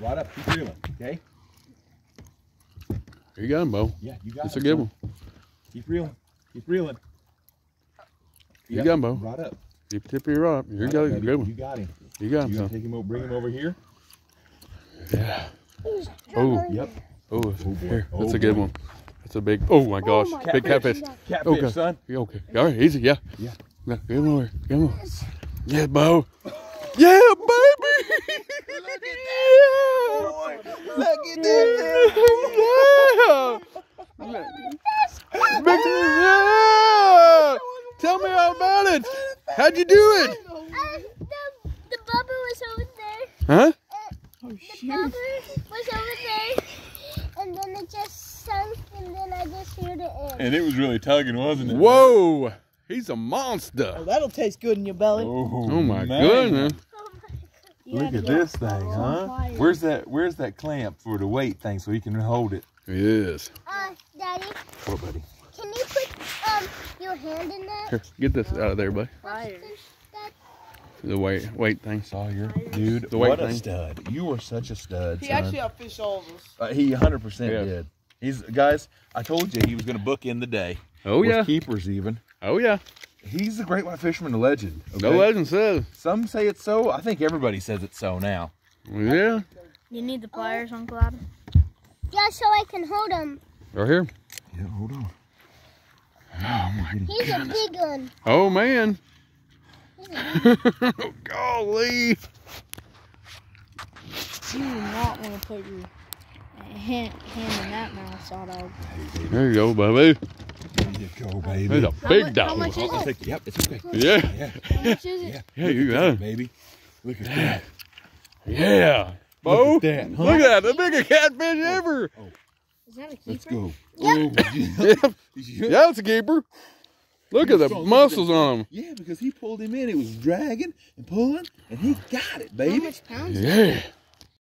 Right up. Keep reeling. Okay. Here You got him, Bo. Yeah, you got That's him, a good son. one. Keep reeling. Keep reeling. You Yep, got him, Bo. Right up. Keep the tip of your rod. You Right got up, it. baby. Good one. You got him. You got him, You gonna take him over, bring him over here? Yeah. Oh, Yep. oh, boy. here. Oh, That's a good boy. one. That's a big. Oh my gosh, my big catfish. Catfish, Okay. son. You okay? All right, easy. Yeah. Yeah. No, get him over. Get him over. Yeah, Bo. Yeah, baby. Look at that. Look at Yeah. Big, yeah. Tell me about it. How'd you do it? Uh, the, the bubba was over there. Huh? The bubba was over there. And then it just sunk, and then I just heard it in. And it was really tugging, wasn't it? Whoa. He's a monster. Oh, that'll taste good in your belly. Oh, Oh my man. goodness. Oh my god. You Look at this thing, huh? fire. Where's that? Where's that clamp for the weight thing so he can hold it? Yes. Uh, Daddy, What, buddy? Can you put um your hand in that? Here, get this out of there, buddy. Fire. The weight, weight thing. Sawyer, dude, The weight what a stud! You were such a stud, He son. actually outfished all of us. Uh, he 100 percent did. He's guys. I told you he was going to book in the day. Oh with yeah. keepers even. Oh yeah. He's a great white fisherman, a legend. No okay? legend says. Some say it's so. I think everybody says it's so now. Yeah. You need the pliers, Uncle Adam? yeah, so I can hold him. Right here. Yeah, hold on. Oh, He's a big one. Oh man. Oh golly. You do not want to put your hand, hand in that mouth, Saw Dawg. There you go, baby. There you go, baby. There's a big dog. how much is I'll it? take. Yep, it's okay. Yeah. How much is it? Yeah, you Look got at it. that, baby. Look at that. Yeah. Bo. Look at that, huh? Look at that. The biggest catfish oh, ever. Oh. Is that a Let's keeper? go. Oh, yeah. yeah. Yeah, it's a keeper. Look at the Strong. Look at muscles on him. Yeah, because he pulled him in. It was dragging and pulling, and he got it, How baby. much pounds? is it? Yeah.